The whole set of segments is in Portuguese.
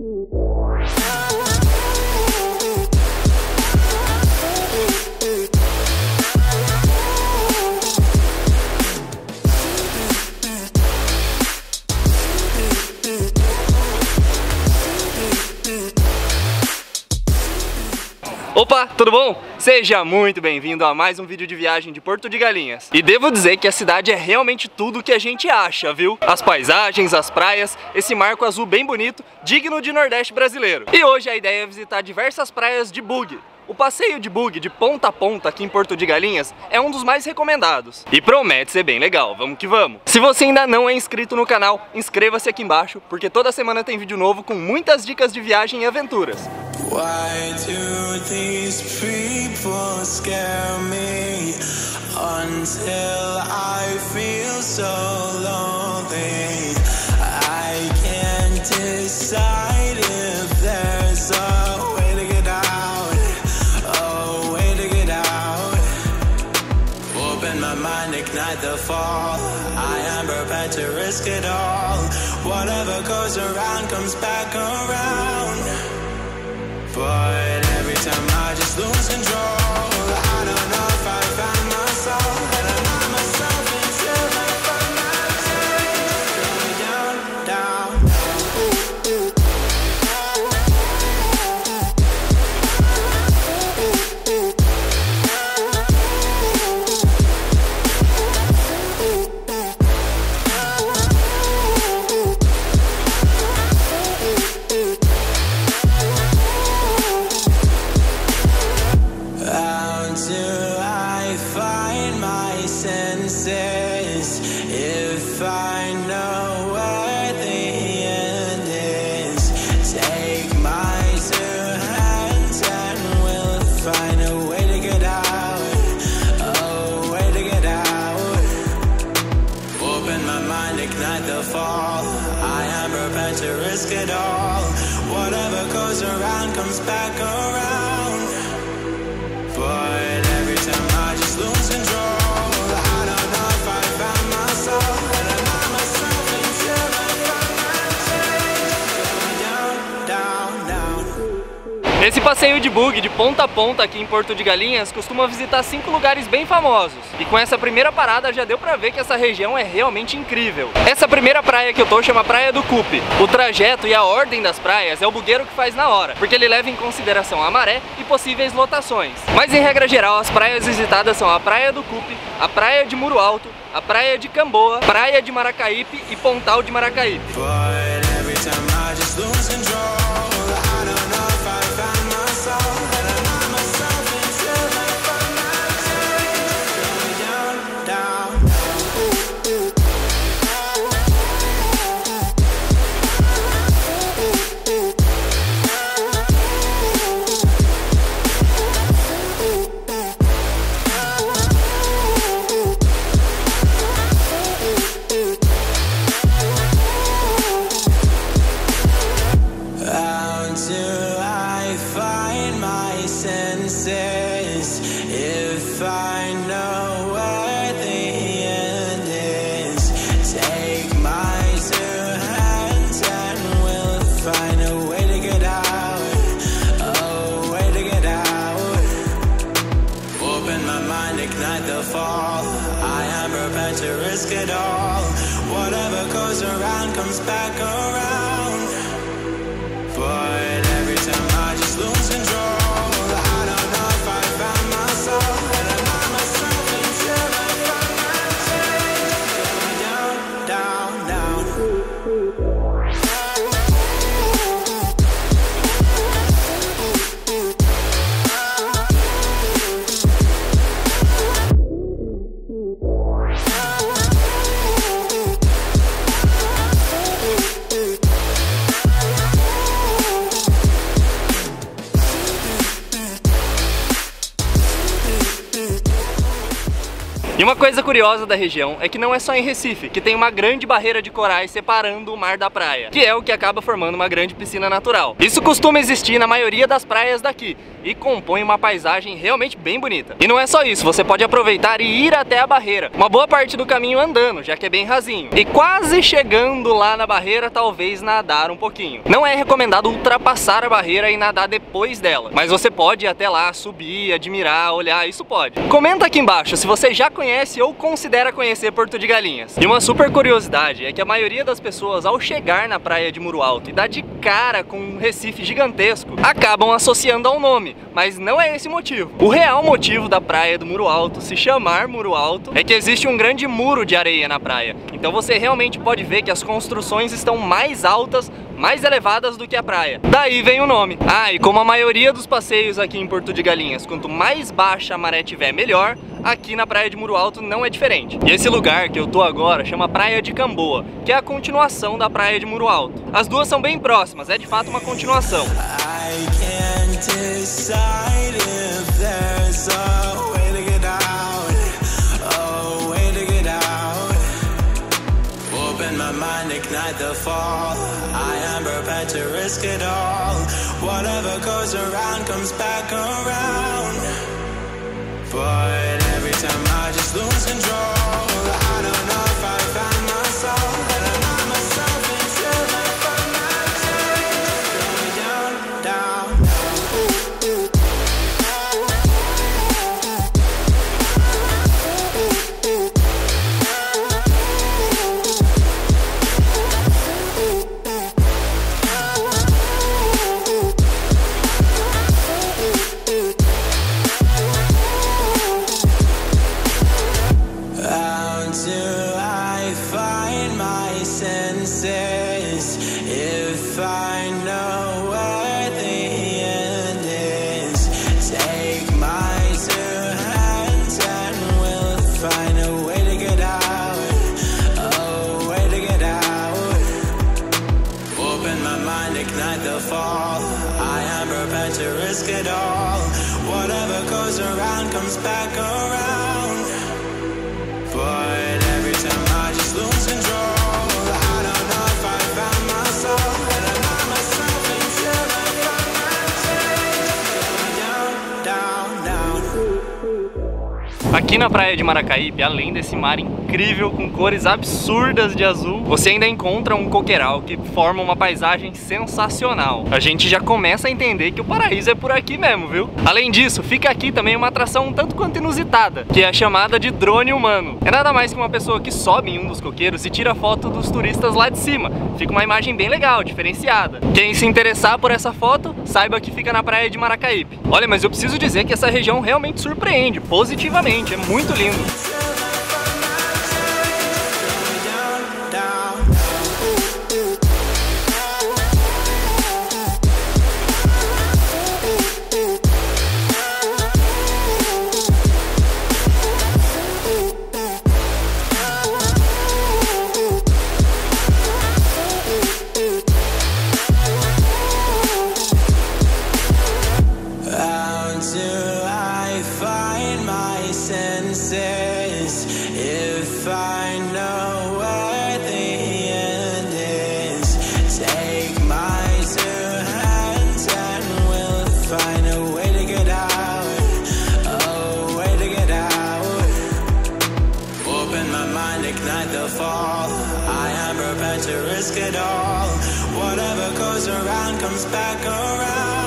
Mm-hmm. Bom? Seja muito bem-vindo a mais um vídeo de viagem de Porto de Galinhas. E devo dizer que a cidade é realmente tudo o que a gente acha, viu? As paisagens, as praias, esse marco azul bem bonito, digno de Nordeste brasileiro. E hoje a ideia é visitar diversas praias de bug, o passeio de bug de ponta a ponta aqui em Porto de Galinhas é um dos mais recomendados. E promete ser bem legal, vamos que vamos. Se você ainda não é inscrito no canal, inscreva-se aqui embaixo, porque toda semana tem vídeo novo com muitas dicas de viagem e aventuras. These people scare me until I feel so lonely? I can't decide if there's a way to get out, a way to get out. Open my mind, ignite the fall. I am prepared to risk it all. Whatever goes around comes back around. But losing draw. comes back around. Esse passeio de bug de ponta a ponta aqui em Porto de Galinhas costuma visitar cinco lugares bem famosos. E com essa primeira parada já deu pra ver que essa região é realmente incrível. Essa primeira praia que eu tô chama Praia do Cupe. O trajeto e a ordem das praias é o bugueiro que faz na hora, porque ele leva em consideração a maré e possíveis lotações. Mas em regra geral, as praias visitadas são a Praia do Cupe, a Praia de Muro Alto, a Praia de Camboa, Praia de Maracaípe e Pontal de Maracaípe. back around. But every time I just lose control. E uma coisa curiosa da região é que não é só em Recife que tem uma grande barreira de corais separando o mar da praia, que é o que acaba formando uma grande piscina natural. Isso costuma existir na maioria das praias daqui e compõe uma paisagem realmente bem bonita. E não é só isso, você pode aproveitar e ir até a barreira, uma boa parte do caminho andando, já que é bem rasinho. E quase chegando lá na barreira, talvez nadar um pouquinho. Não é recomendado ultrapassar a barreira e nadar depois dela, mas você pode ir até lá, subir, admirar, olhar, isso pode. Comenta aqui embaixo se você já conhece ou considera conhecer Porto de Galinhas. E uma super curiosidade é que a maioria das pessoas, ao chegar na praia de Muro Alto e dar de cara com um recife gigantesco, acabam associando ao nome, mas não é esse o motivo. O real motivo da praia do Muro Alto se chamar Muro Alto é que existe um grande muro de areia na praia. Então você realmente pode ver que as construções estão mais altas mais elevadas do que a praia. Daí vem o nome. Ah, e como a maioria dos passeios aqui em Porto de Galinhas, quanto mais baixa a maré tiver, melhor, aqui na Praia de Muro Alto não é diferente. E esse lugar que eu tô agora chama Praia de Camboa, que é a continuação da Praia de Muro Alto. As duas são bem próximas, é de fato uma continuação. ignite the fall risk it all. Whatever goes around comes back around find a way to get out. A way to get out. Open my mind, ignite the fall. I am prepared to risk it all. Whatever goes around comes back around. Aqui na praia de Maracaípe, além desse mar incrível com cores absurdas de azul, você ainda encontra um coqueiral que forma uma paisagem sensacional. A gente já começa a entender que o paraíso é por aqui mesmo, viu? Além disso, fica aqui também uma atração um tanto quanto inusitada, que é a chamada de drone humano. É nada mais que uma pessoa que sobe em um dos coqueiros e tira foto dos turistas lá de cima. Fica uma imagem bem legal, diferenciada. Quem se interessar por essa foto, saiba que fica na praia de Maracaípe. Olha, mas eu preciso dizer que essa região realmente surpreende, positivamente é muito lindo. risk it all. Whatever goes around comes back around.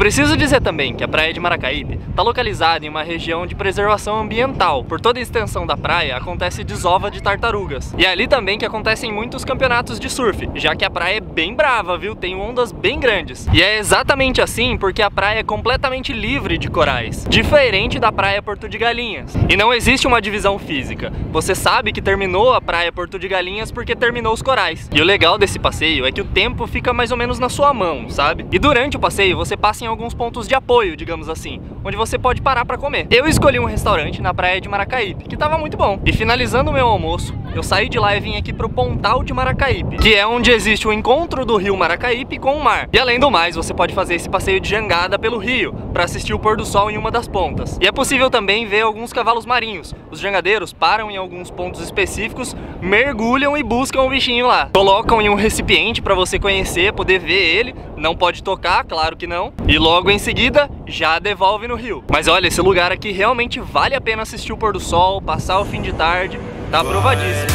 Preciso dizer também que a praia de Maracaípe está localizada em uma região de preservação ambiental. Por toda a extensão da praia acontece desova de tartarugas. E é ali também que acontecem muitos campeonatos de surf, já que a praia é bem brava, viu? Tem ondas bem grandes. E é exatamente assim porque a praia é completamente livre de corais, diferente da praia Porto de Galinhas. E não existe uma divisão física. Você sabe que terminou a praia Porto de Galinhas porque terminou os corais. E o legal desse passeio é que o tempo fica mais ou menos na sua mão, sabe? E durante o passeio você passa em alguns pontos de apoio, digamos assim, onde você pode parar para comer. Eu escolhi um restaurante na praia de Maracaípe, que tava muito bom. E finalizando o meu almoço, eu saí de lá e vim aqui pro Pontal de Maracaípe, que é onde existe o encontro do rio Maracaípe com o mar. E além do mais, você pode fazer esse passeio de jangada pelo rio, para assistir o pôr do sol em uma das pontas. E é possível também ver alguns cavalos marinhos. Os jangadeiros param em alguns pontos específicos, mergulham e buscam o bichinho lá. Colocam em um recipiente para você conhecer, poder ver ele, não pode tocar, claro que não. E logo em seguida, já devolve no rio. Mas olha, esse lugar aqui realmente vale a pena assistir o pôr do sol, passar o fim de tarde, tá aprovadíssimo.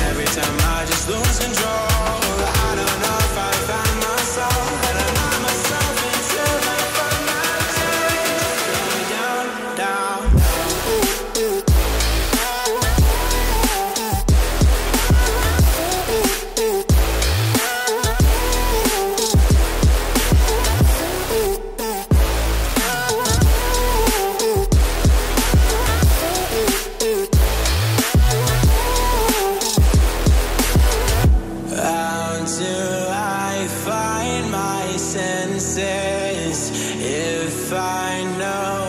I know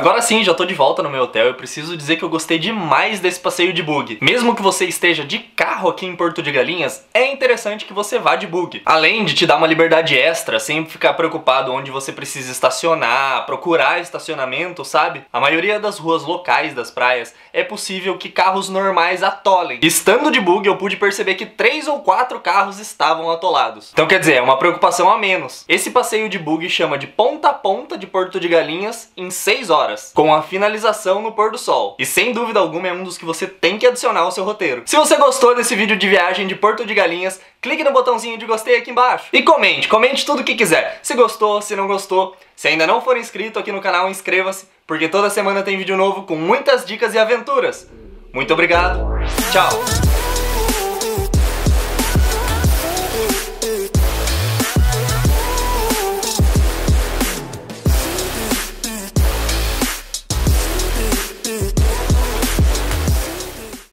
Agora sim, já tô de volta no meu hotel e preciso dizer que eu gostei demais desse passeio de bug. Mesmo que você esteja de carro aqui em Porto de Galinhas, é interessante que você vá de bug. Além de te dar uma liberdade extra, sem ficar preocupado onde você precisa estacionar, procurar estacionamento, sabe? A maioria das ruas locais das praias é possível que carros normais atolem. Estando de bug, eu pude perceber que três ou quatro carros estavam atolados. Então quer dizer, é uma preocupação a menos. Esse passeio de bug chama de ponta a ponta de Porto de Galinhas em 6 horas horas, com a finalização no pôr do sol. E sem dúvida alguma é um dos que você tem que adicionar ao seu roteiro. Se você gostou desse vídeo de viagem de Porto de Galinhas, clique no botãozinho de gostei aqui embaixo. E comente, comente tudo o que quiser. Se gostou, se não gostou. Se ainda não for inscrito aqui no canal, inscreva-se, porque toda semana tem vídeo novo com muitas dicas e aventuras. Muito obrigado, tchau!